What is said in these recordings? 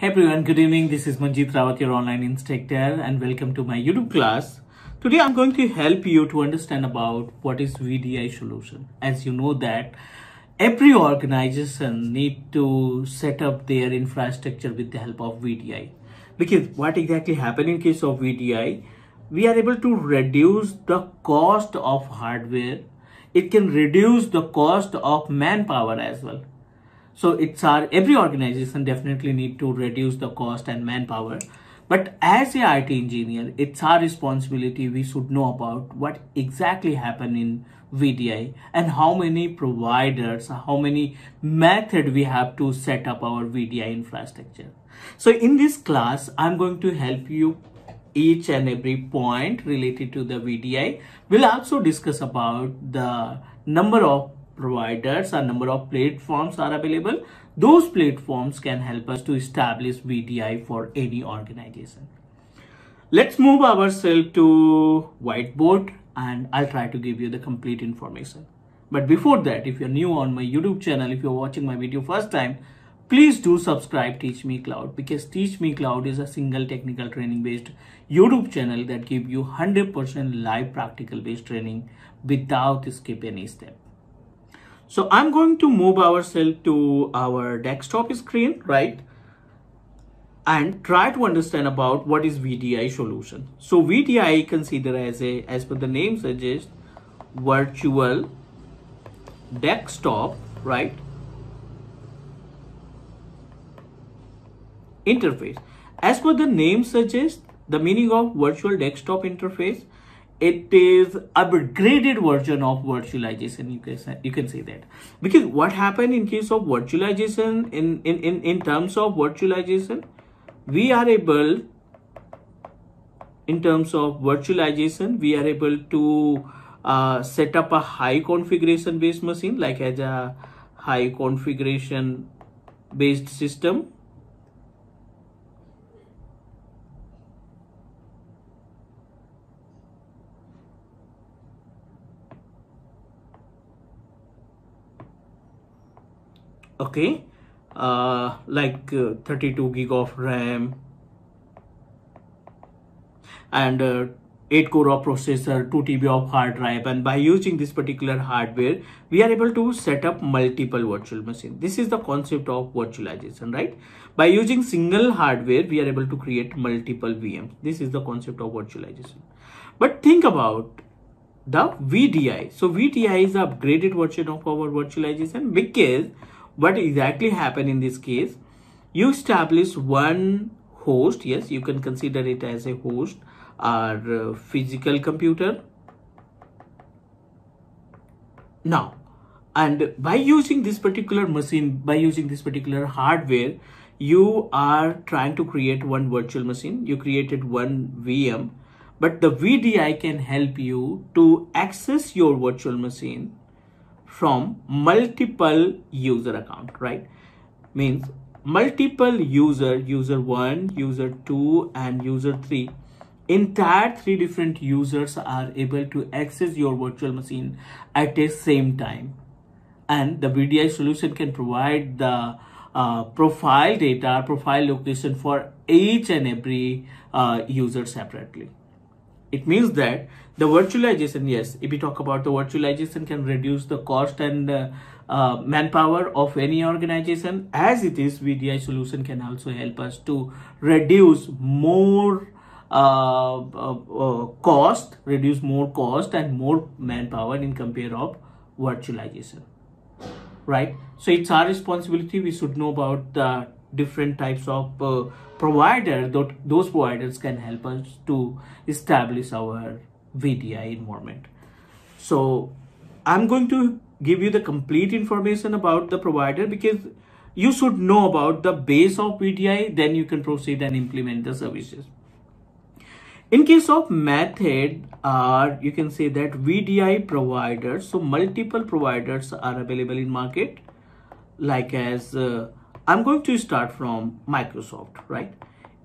Hey everyone, good evening. This is Manjeet Rawat, your online instructor, and welcome to my YouTube class. Today I'm going to help you to understand about what is VDI solution. As you know that every organization need to set up their infrastructure with the help of VDI. Because what exactly happen in case of VDI, we are able to reduce the cost of hardware. It can reduce the cost of manpower as well so it's our every organization definitely need to reduce the cost and manpower but as a IT engineer, it's our responsibility. We should know about what exactly happened in VDI and how many providers, how many method we have to set up our VDI infrastructure. So in this class, I'm going to help you each and every point related to the VDI. We'll also discuss about the number of providers a number of platforms are available. Those platforms can help us to establish VDI for any organization. Let's move ourselves to whiteboard and I'll try to give you the complete information. But before that if you're new on my YouTube channel if you're watching my video first time please do subscribe Teach Me Cloud because Teach Me Cloud is a single technical training based YouTube channel that give you 100% live practical based training without skip any step. So I'm going to move ourselves to our desktop screen, right? And try to understand about what is VDI solution. So VDI consider as a, as per the name suggests, virtual desktop, right? Interface. As per the name suggests, the meaning of virtual desktop interface it is upgraded version of virtualization. You can say, you can say that. Because what happened in case of virtualization in in in, in terms of virtualization we are able in terms of virtualization we are able to uh, set up a high configuration based machine like as a high configuration based system okay. Uh, like uh, 32 gig of ram. And uh, 8 core of processor 2 tb of hard drive. And by using this particular hardware we are able to set up multiple virtual machine. This is the concept of virtualization right? By using single hardware we are able to create multiple vms this is the concept of virtualization. But think about the vdi so vdi is upgraded version of our virtualization because what exactly happened in this case you establish one host yes you can consider it as a host or physical computer. Now and by using this particular machine by using this particular hardware you are trying to create one virtual machine. You created one vm but the vdi can help you to access your virtual machine from multiple user account, right? Means multiple user, user one, user two, and user three. Entire three different users are able to access your virtual machine at the same time. And the VDI solution can provide the uh, profile data, profile location for each and every uh, user separately. It means that the virtualization, yes, if we talk about the virtualization can reduce the cost and uh, uh, manpower of any organization as it is VDI solution can also help us to reduce more uh, uh, uh, cost, reduce more cost and more manpower in compare of virtualization, right? So it's our responsibility. We should know about the different types of uh, provider that those providers can help us to establish our VDI environment. So I'm going to give you the complete information about the provider because you should know about the base of VDI then you can proceed and implement the services. In case of method, uh, you can say that VDI providers, so multiple providers are available in market like as uh, I'm going to start from Microsoft, right?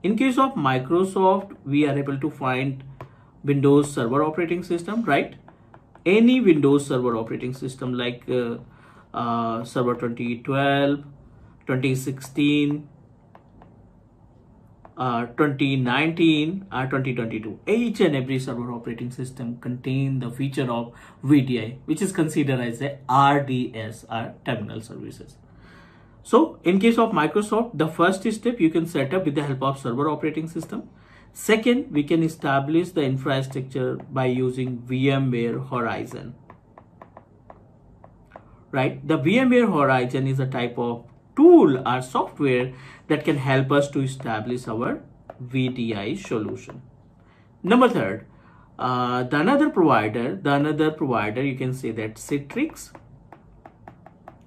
In case of Microsoft, we are able to find Windows Server operating system, right? Any Windows Server operating system like uh, uh, Server 2012, 2016, uh, 2019 or 2022 each and every server operating system contain the feature of VDI which is considered as a RDS or terminal services. So in case of Microsoft the first step you can set up with the help of server operating system second we can establish the infrastructure by using VMware Horizon right the VMware Horizon is a type of tool or software that can help us to establish our VDI solution. Number third, uh, the another provider, the another provider, you can say that Citrix,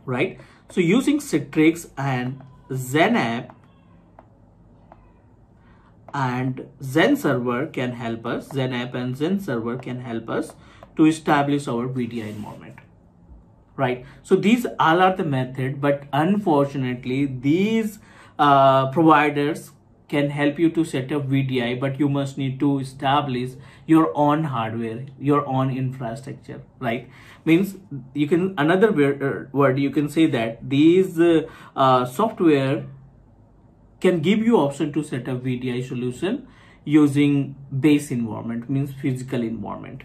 right? So using Citrix and XenApp and XenServer can help us, XenApp and XenServer can help us to establish our VDI environment. Right? So these all are the method but unfortunately these uh, providers can help you to set up VDI, but you must need to establish your own hardware, your own infrastructure, right? Means you can, another word, uh, you can say that these uh, uh, software can give you option to set up VDI solution using base environment, means physical environment.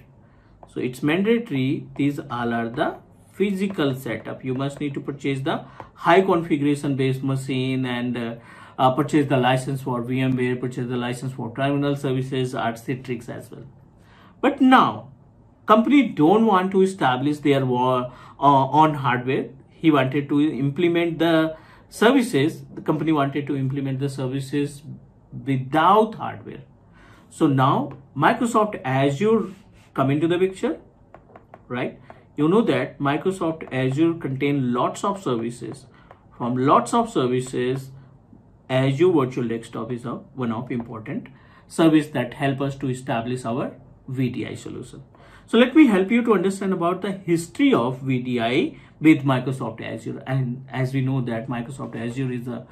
So it's mandatory, these all are the physical setup you must need to purchase the high configuration based machine and uh, uh, purchase the license for VMware, purchase the license for terminal services at Citrix as well. But now, company don't want to establish their war uh, on hardware. He wanted to implement the services. The company wanted to implement the services without hardware. So now Microsoft Azure come into the picture, right? you know that Microsoft Azure contain lots of services. From lots of services, Azure Virtual Desktop is a, one of important service that help us to establish our VDI solution. So let me help you to understand about the history of VDI with Microsoft Azure. And as we know that Microsoft Azure is a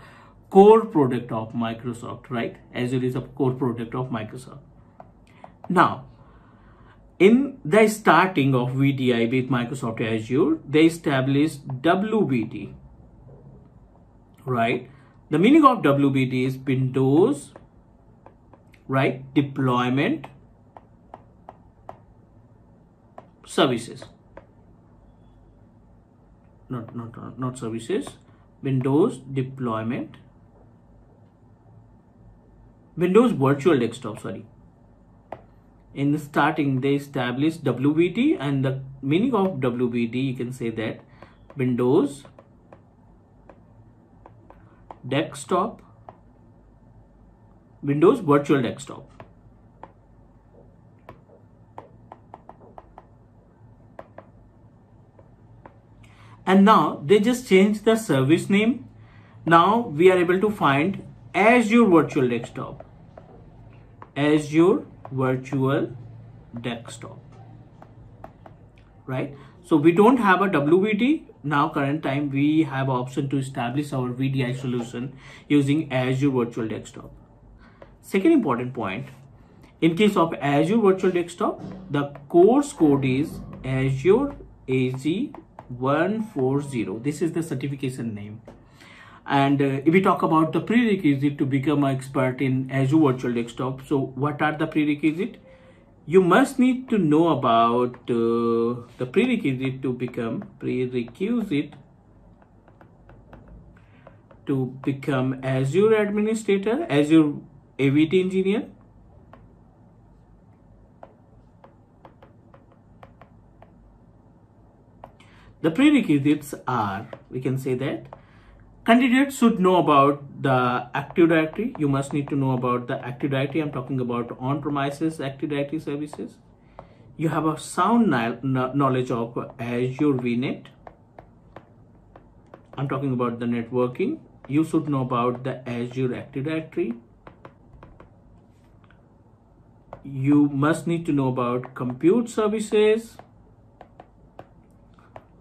core product of Microsoft, right? Azure is a core product of Microsoft. Now, in the starting of VDI with Microsoft Azure, they established WVD, right? The meaning of WVD is Windows, right? Deployment services. Not, not, uh, not services, Windows deployment, Windows virtual desktop, sorry. In the starting they established WVD and the meaning of WVD you can say that Windows desktop Windows virtual desktop and now they just changed the service name. Now we are able to find Azure virtual desktop. Azure virtual desktop. Right? So we don't have a WVD now current time we have option to establish our VDI solution using Azure virtual desktop. Second important point in case of Azure virtual desktop the course code is Azure AZ140 this is the certification name and uh, if we talk about the prerequisite to become an expert in Azure Virtual Desktop, so what are the prerequisite? You must need to know about uh, the prerequisite to become prerequisite to become Azure Administrator, Azure AVD Engineer. The prerequisites are, we can say that Candidates should know about the Active Directory. You must need to know about the Active Directory. I'm talking about on-premises Active Directory services. You have a sound knowledge of Azure VNet. I'm talking about the networking. You should know about the Azure Active Directory. You must need to know about compute services,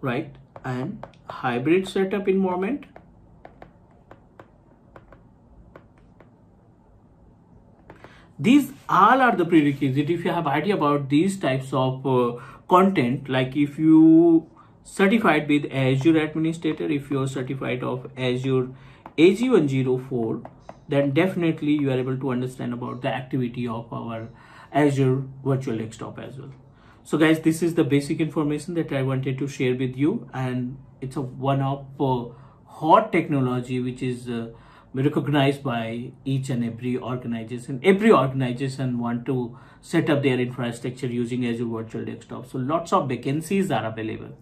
right? And hybrid setup environment these all are the prerequisite if you have idea about these types of uh, content like if you certified with azure administrator if you're certified of azure az104 then definitely you are able to understand about the activity of our Azure virtual desktop as well. So guys, this is the basic information that I wanted to share with you and it's a one of uh, hot technology which is uh, recognized by each and every organization. Every organization want to set up their infrastructure using Azure Virtual Desktop. So lots of vacancies are available.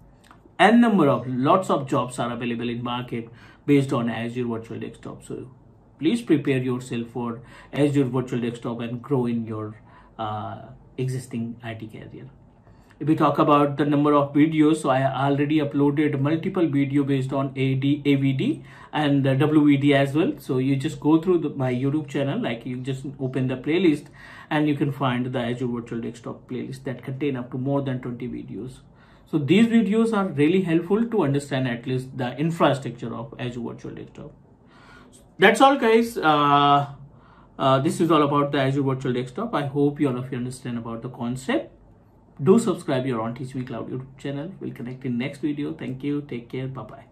N number of lots of jobs are available in market based on Azure Virtual Desktop. So please prepare yourself for Azure Virtual Desktop and grow in your uh, existing IT career if we talk about the number of videos so i already uploaded multiple video based on ad avd and wed as well. So you just go through the, my youtube channel like you just open the playlist and you can find the azure virtual desktop playlist that contain up to more than 20 videos. So these videos are really helpful to understand at least the infrastructure of azure virtual desktop. That's all guys. Uh, uh, this is all about the azure virtual desktop. I hope you all of you understand about the concept do subscribe your on teach me cloud youtube channel. We'll connect in next video. Thank you. Take care. Bye bye